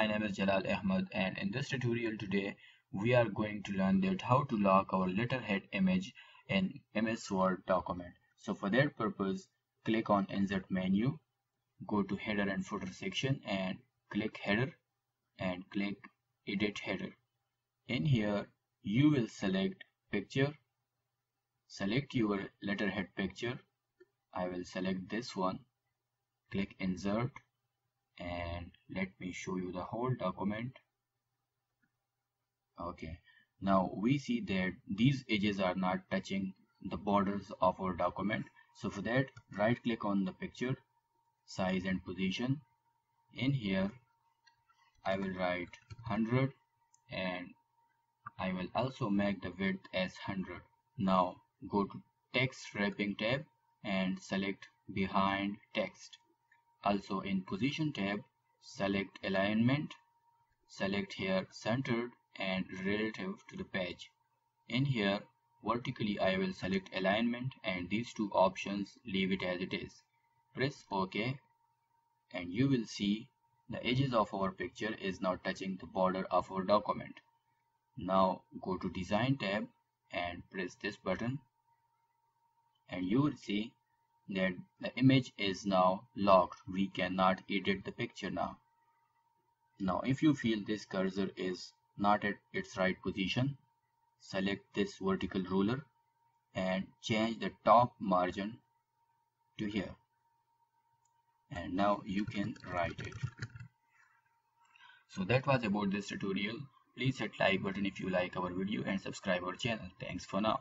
My name is Jalal Ahmad and in this tutorial today we are going to learn that how to lock our letterhead image in MS Word document. So for that purpose click on insert menu, go to header and footer section and click header and click edit header. In here you will select picture, select your letterhead picture. I will select this one, click insert and let me show you the whole document. Okay. Now we see that these edges are not touching the borders of our document. So for that right click on the picture size and position. In here I will write 100 and I will also make the width as 100 now go to text wrapping tab and select behind text also in position tab, select alignment, select here centered and relative to the page. In here, vertically I will select alignment and these two options leave it as it is. Press OK and you will see the edges of our picture is now touching the border of our document. Now go to design tab and press this button and you will see that the image is now locked. We cannot edit the picture now. Now if you feel this cursor is not at its right position select this vertical ruler and change the top margin to here. And now you can write it. So that was about this tutorial. Please hit like button if you like our video and subscribe our channel. Thanks for now